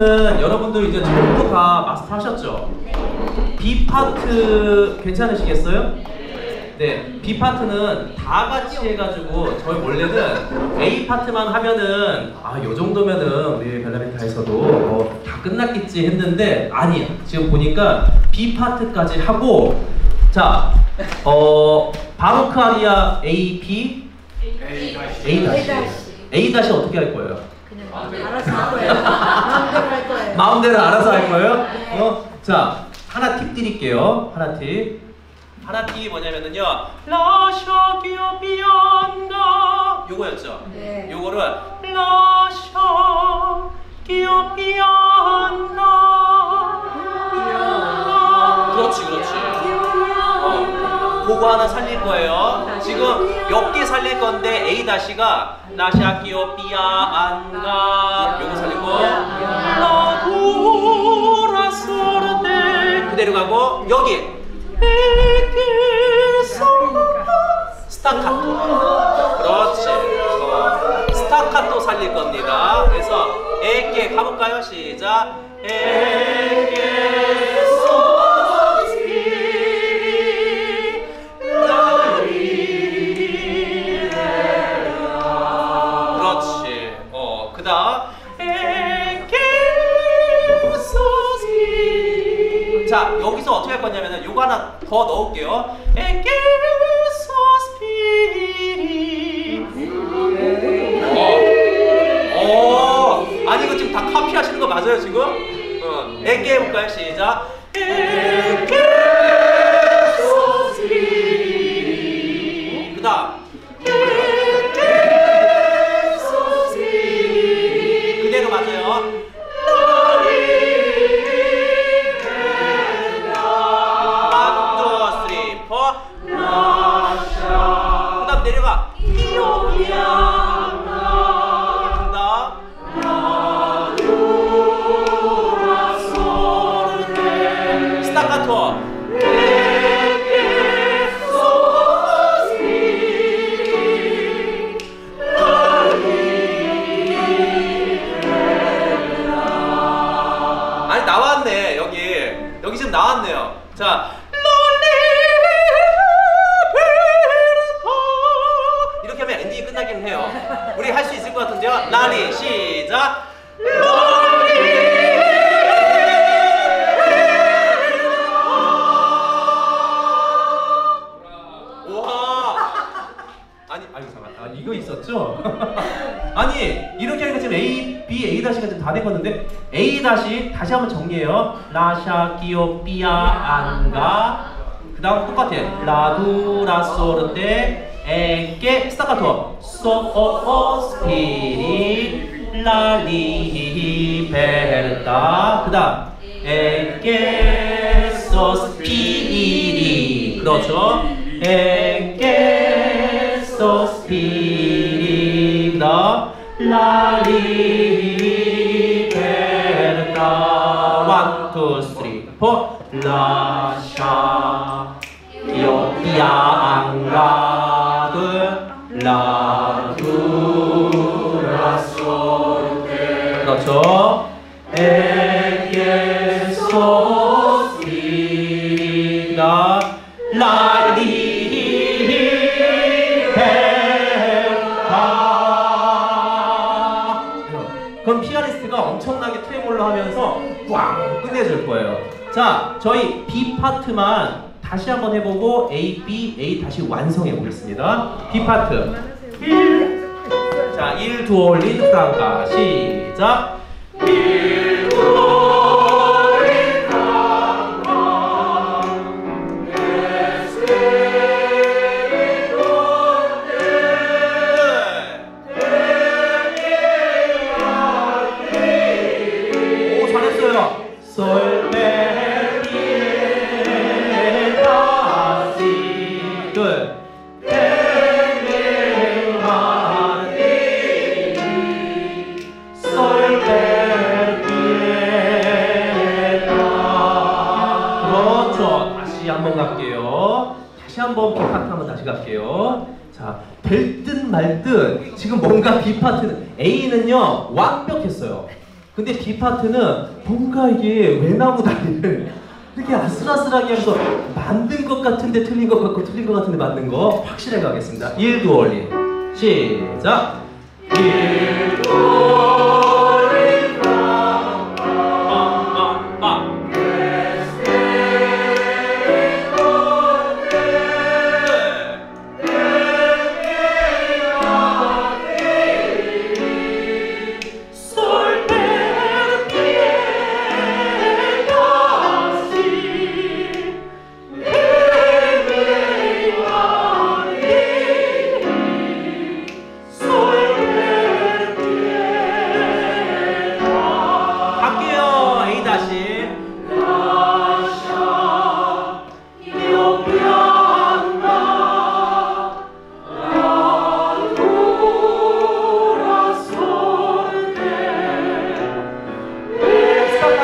는 여러분들 이제 전부 다 마스터 하셨죠? B 파트 괜찮으시겠어요? 네, B 파트는 다 같이 해가지고 저희 원래는 A 파트만 하면은 아요 정도면은 우리 벨라멘타에서도 뭐 다 끝났겠지 했는데 아니에요. 지금 보니까 B 파트까지 하고 자, 어 바로크 아리아 A, B, A 다시 A 다시 어떻게 할 거예요? 그냥 알아서 할 거예요. 마음대로 할 거예요. 마음대로 알아서 할 거예요? 네. 어? 자, 하나 팁 드릴게요. 하나 팁. 하나 팁이 뭐냐면은요. 라샤 기어 비안가 요거였죠. 네. 요거를 라 어, 그거 하나 살릴 거예요. 지금 몇 개 살릴 건데 A 다시가 기어 비아 안가. 요거 살리고. 라도라 소르데. 그대로 가고 여기. 스타카토. 그렇지. 어, 스타카토 살릴 겁니다. 그래서 에게 가볼까요? 시작. 에게 해요. 우리 할 수 있을 것 같은데요. 라리 시작. 와. 아니 아니 잠깐 아 이거 있었죠? 아니 이렇게 하니까 지금 A, B, A 다시가 지금 다 됐거든데 A 다시 다시 한번 정리해요. 라샤 기오 삐아 안가. 그 다음 똑같아 la dura sorte e che 스타카토 so sospiri la libertà 그 다음 e che sospiri. 그렇죠? e che sospiri. 더 la libertà 원, 투, 쓰리, 포. 라 그렇죠 에게 소스피가 라리 베타 그럼 피아니스트가 엄청나게 트레몰로 하면서 꽝 끝내줄 거예요. 자, 저희 B 파트만 다시 한번 해보고 A, B, A 다시 완성해 보겠습니다. B 파트. 1. 자, 1, 2, Il duolo infranga. 시작. Here 한번 B 파트 한번 다시 갈게요. 자, 될 듯 말 듯 지금 뭔가 B 파트는 A는요 완벽했어요. 근데 B 파트는 뭔가 이게 외나무 다리를 이렇게 아슬아슬하게 하면서 만든 것 같은데 틀린 것 같고 틀린 것 같은데 맞는 거 확실하게 가겠습니다. 1도 올린 시작 1도 올린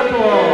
스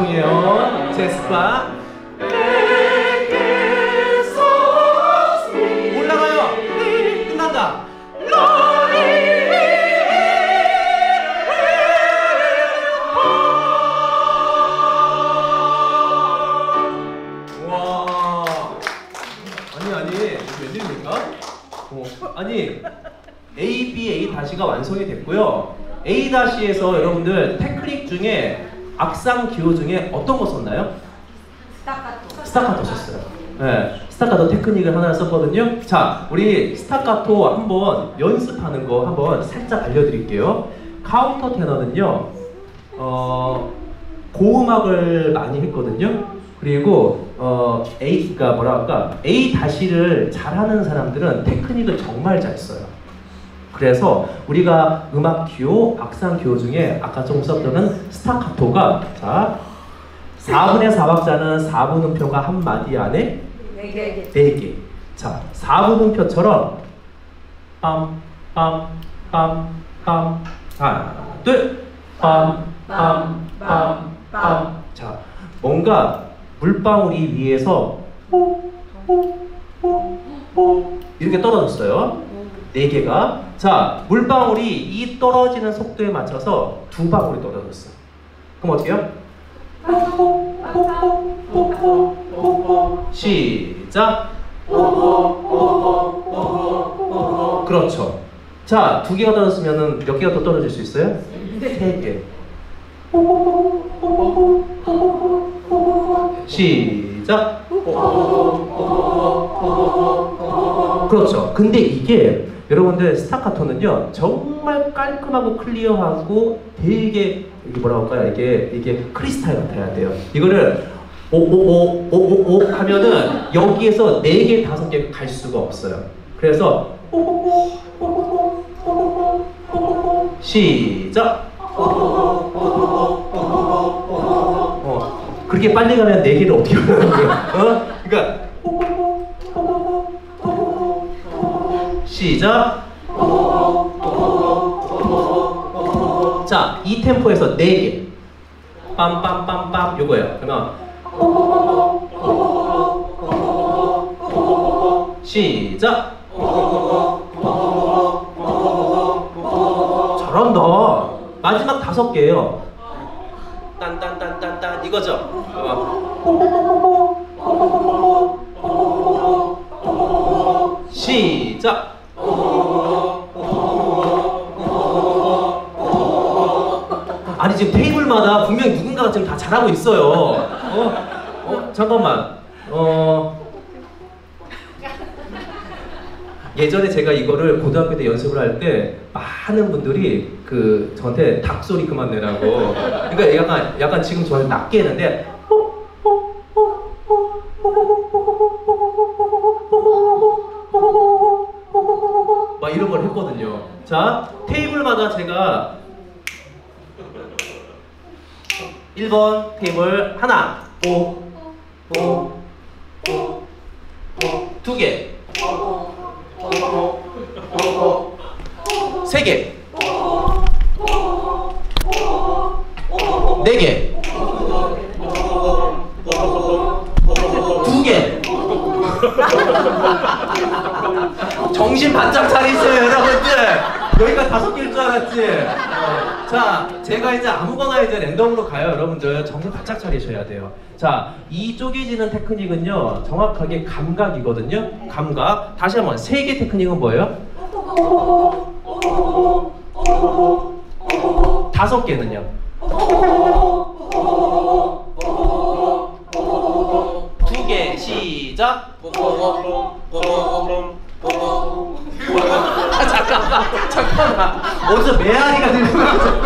송해요. 제 스파. 올라가요. 끝난다. 와. 아니 아니 이게 웬일입니까? 어, 아니 A, B, A 다시가 완성이 됐고요. A 다시에서 여러분들 테크닉 중에 악상 기호 중에 어떤 거 썼나요? 스타카토. 스타카토 썼어요. 네, 스타카토 테크닉을 하나 썼거든요. 자, 우리 스타카토 한번 연습하는 거 한번 살짝 알려드릴게요. 카운터 테너는요, 어, 고음악을 많이 했거든요. 그리고 어, A, 가 뭐라 할까, A 다시를 잘하는 사람들은 테크닉을 정말 잘 써요. 그래서 우리가 음악 기호, 악상 기호 중에 아까 좀 썼던 스타카토가 자 4분의 4박자는 4분 음표가 한 마디 안에 네 개. 4개. 자, 4분 음표처럼 빰, 빰, 빰, 빰, 하나, 둘, 빰, 빰, 빰, 빰. 자, 뭔가 물방울이 위에서 뽀, 뽀, 뽀, 뽀 이렇게 떨어졌어요. 네 개가. 자, 물방울이 이 떨어지는 속도에 맞춰서 두 방울이 떨어졌어. 그럼 어떻게 해요? 시작. 그렇죠. 자, 두 개가 떨어졌으면 몇 개가 더 떨어질 수 있어요? 세 개. 시작. 그렇죠. 근데 이게 여러분들 스타카토는요 정말 깔끔하고 클리어하고 되게 이게 뭐라고 할까요? 이게 이게 크리스탈 같아야 돼요. 이거를 오오오오오오 하면은 여기에서 네 개 다섯 개 갈 수가 없어요. 그래서 하는 거야? 어? 그러니까 시작. 자, 이 템포에서 네 개. 빰빰빰빰 요거예요. 그러면 시작. 잘한다. 마지막 다섯 개예요. 딴딴딴딴딴 이거죠. 어. 시작. 지금 테이블마다 분명히 누군가가 지금 다 잘하고 있어요. 어, 어 잠깐만. 어 예전에 제가 이거를 고등학교 때 연습을 할 때 많은 분들이 그 저한테 닭 소리 그만 내라고. 그러니까 약간 약간 지금 저를 낮게 했는데 어, 막 이런 걸 했거든요. 자, 테이블마다 제가 1번 테이블 하나, 오, 오, 오, 두 개, 세 개, 네 개, 두 개. 정신 바짝 차리세요, 여러분들. 여기가 다섯 개일 줄 알았지. 어. 자, 제가 이제 아무거나 이제 랜덤으로 가요, 여러분들. 정신 바짝 차리셔야 돼요. 자, 이 쪼개지는 테크닉은요, 정확하게 감각이거든요. 감각. 다시 한번 세 개 테크닉은 뭐예요? 다섯 개는요. 두 개 시작. 아, 잠깐만, 잠깐만. 어디서 메아리가 들리는 거죠?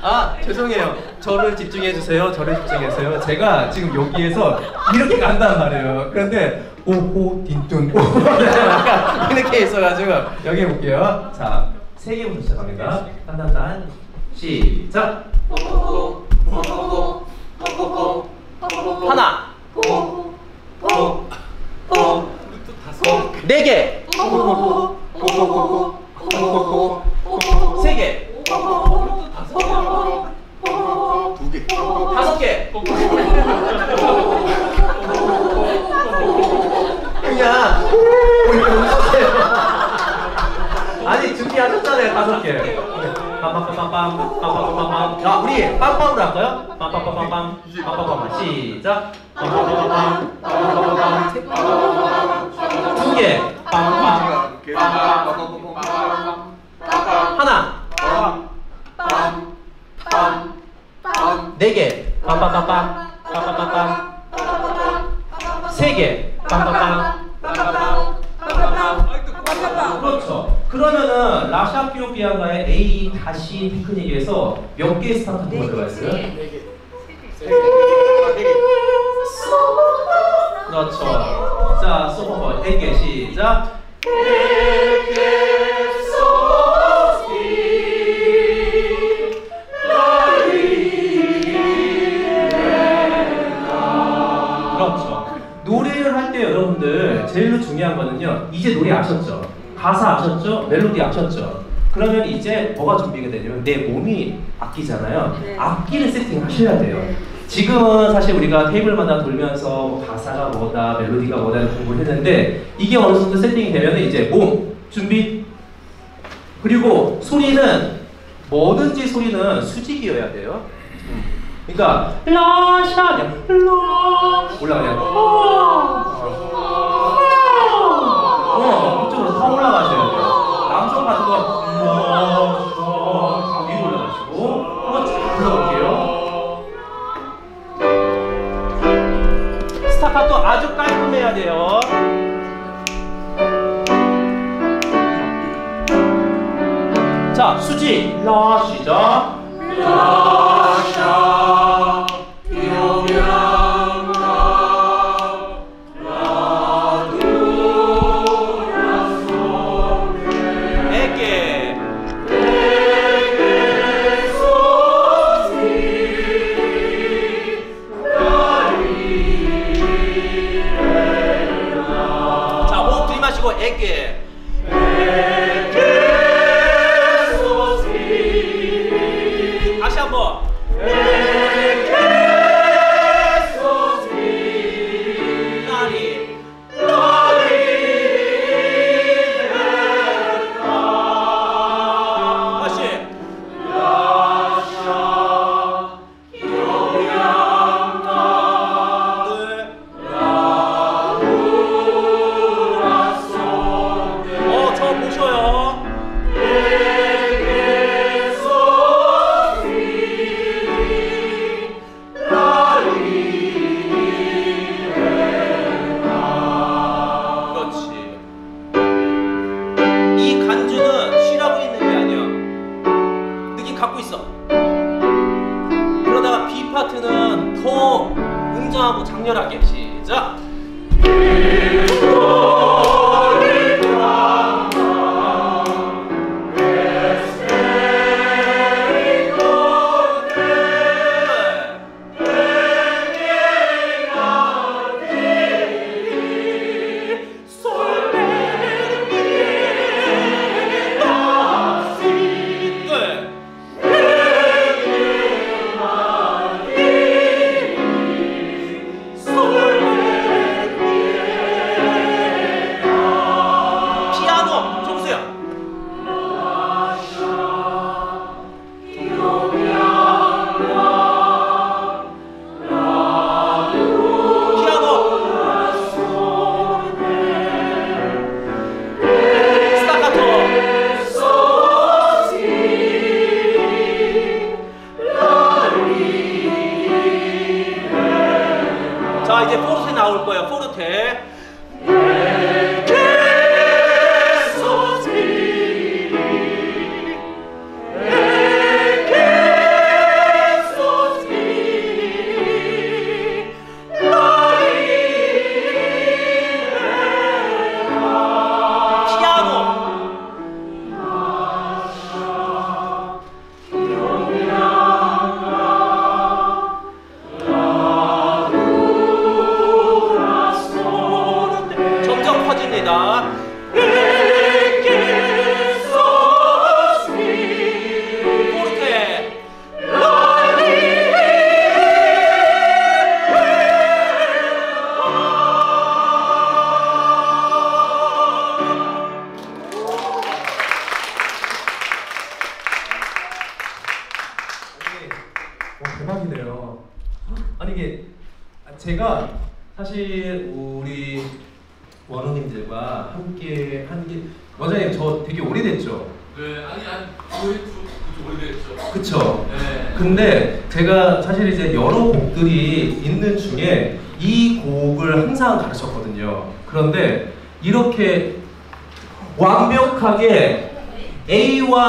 아, 죄송해요. 저를 집중해 주세요. 저를 집중해 주세요. 제가 지금 여기에서 이렇게 간단 말이에요. 그런데 오호 딘뚱 오 약간 이렇게 있어가지고 여기 해볼게요. 자, 세 개부터 시작합니다. 단단단 시작. 하나. 네 개. 세 개. 다섯 개. 그냥 이렇게 웃으세요. 아니 준비하셨잖아요 다섯 개. 빰빰빰빰빰 빰빰빰빰. 야 우리 빰빰으로 할까요? 빰빰빰빰빰 빰 빰빰빰 시작. 빰빰빰빰 빰 빰빰빰빰 개의 스타트 가 들어가 있어요? 그렇죠. 자, 소퍼 4개 시작. 노래를 할때 여러분들 제일 중요한 거는요. 이제 노래 아셨죠? 가사 아셨죠? 멜로디 아셨죠? 그러면 이제 뭐가 준비가 되냐면 내 몸이 악기잖아요. 네. 악기를 세팅하셔야 돼요. 지금은 사실 우리가 테이블마다 돌면서 뭐 가사가 뭐다, 멜로디가 뭐다 공부를 했는데 이게 어느 정도 세팅이 되면 이제 몸 준비 그리고 소리는 뭐든지 소리는 수직이어야 돼요. 음. 그러니까 라샤 그냥 라 올라가냐 어 이쪽으로 더 올라가셔야 돼요. 라 시작. 에게 자 호흡 들이마시고 에게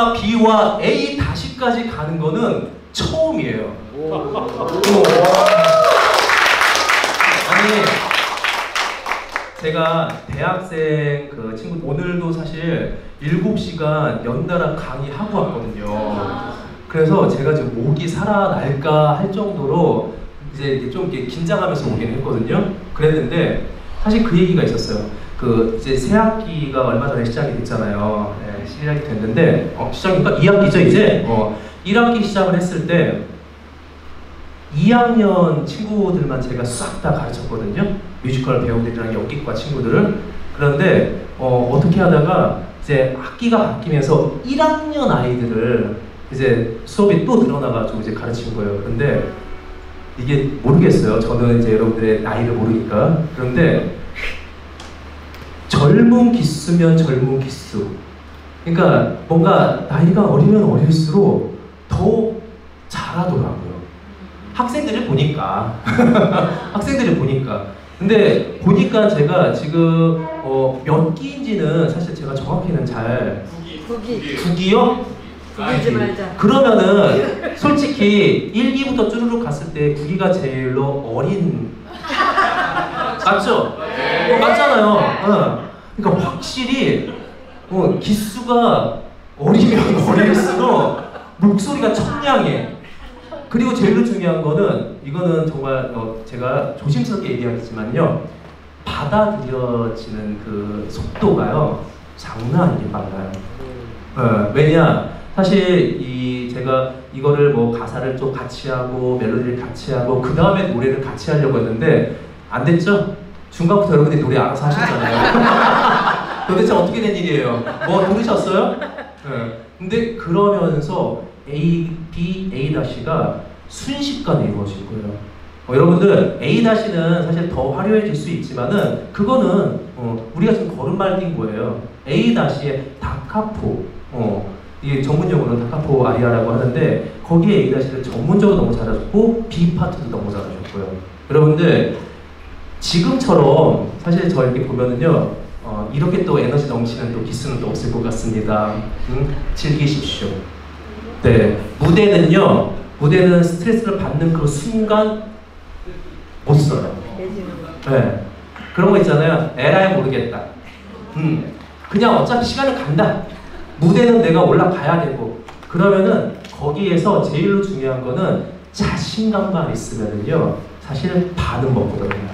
A와 B와 A 다시까지 가는 거는 처음이에요. 어. 아니 제가 대학생 그 친구 오늘도 사실 7시간 연달아 강의하고 왔거든요. 그래서 제가 지금 목이 살아날까 할 정도로 이제 좀 이렇게 긴장하면서 오긴 했거든요. 그랬는데 사실 그 얘기가 있었어요. 그 이제 새 학기가 얼마 전에 시작이 됐잖아요. 네, 시작이 됐는데 어, 시작이니까 2학기죠 이제. 어, 1학기 시작을 했을 때 2학년 친구들만 제가 싹 다 가르쳤거든요. 뮤지컬 배우들이랑 연기과 친구들을. 그런데 어, 어떻게 하다가 이제 학기가 바뀌면서 1학년 아이들을 이제 수업이 또 늘어나가지고 이제 가르친 거예요. 근데 이게 모르겠어요. 저는 이제 여러분들의 나이를 모르니까. 그런데 젊은 기수면 젊은 기수. 그러니까 뭔가 나이가 어리면 어릴수록 더 잘하더라고요. 학생들을 보니까 학생들을 보니까 근데 보니까 제가 지금 어, 몇 기인지는 사실 제가 정확히는 잘 국이. 국이요? 구기지 말자. 그러면은 솔직히 1기부터 쭈르륵 갔을 때 9기가 제일로 어린 맞죠? 맞잖아요. 어. 그러니까 확실히 어, 기수가 어리면 어릴수록 목소리가 청량해. 그리고 제일 중요한 거는 이거는 정말 어, 제가 조심스럽게 얘기하겠지만요. 받아들여지는 그 속도가요. 장난 아니게 빨라요. 어, 왜냐 사실 이 제가 이거를 뭐 가사를 좀 같이 하고 멜로디를 같이 하고 그 다음에 노래를 같이 하려고 했는데 안 됐죠? 중간부터 여러분들이 노래 알아서 하셨잖아요. 도대체 어떻게 된 일이에요? 뭐 들으셨어요? 네. 근데 그러면서 A, B, A 다시가 순식간에 이루어질 거예요. 어, 여러분들 A 다시는 사실 더 화려해질 수 있지만은 그거는 어, 우리가 지금 걸음말 뛴 거예요. A 다시의 다카포, 어, 이게 전문 용어로 다카포 아리아라고 하는데 거기에 A 다시를 전문적으로 너무 잘하셨고 B 파트도 너무 잘하셨고요. 여러분들 지금처럼 사실 저 이렇게 보면은요 어, 이렇게 또 에너지 넘치는 또 기수는 또 없을 것 같습니다. 음, 즐기십시오. 네 무대는요 무대는 스트레스를 받는 그 순간 못 써요. 네. 그런 거 있잖아요. 에라이 모르겠다. 음. 그냥 어차피 시간은 간다. 무대는 내가 올라가야 되고. 그러면은 거기에서 제일로 중요한 거는 자신감만 있으면은요. 사실 반은 먹거든요.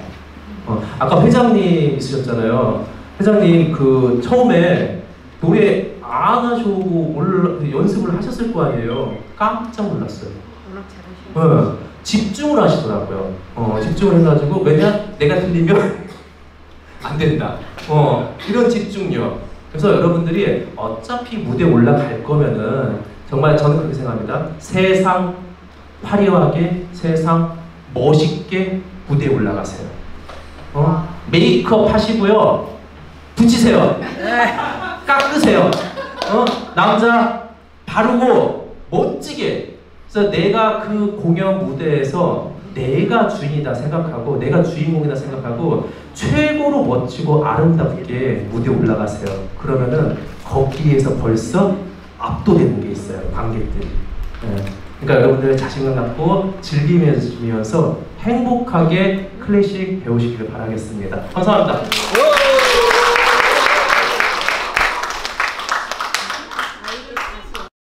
어, 아까 회장님 있으셨잖아요. 회장님 그 처음에 노래 안 하시고 올라, 그 연습을 하셨을 거 아니에요. 깜짝 놀랐어요. 워낙 잘하시고. 어, 집중을 하시더라고요. 어, 집중을 해가지고 왜냐 내가 틀리면 안 된다. 어, 이런 집중력. 그래서 여러분들이 어차피 무대 올라갈 거면은 정말 저는 그렇게 생각합니다. 세상 화려하게, 세상 멋있게 무대에 올라가세요. 어? 메이크업 하시고요. 붙이세요. 깎으세요. 어? 남자 바르고 멋지게. 그래서 내가 그 공연 무대에서 내가 주인이다 생각하고 내가 주인공이다 생각하고 최고로 멋지고 아름답게 무대에 올라가세요. 그러면은 거기에서 벌써 압도되는 게 있어요. 관객들이. 예. 그러니까 여러분들 자신감 갖고 즐기면서 행복하게 클래식 배우시길 바라겠습니다. 감사합니다.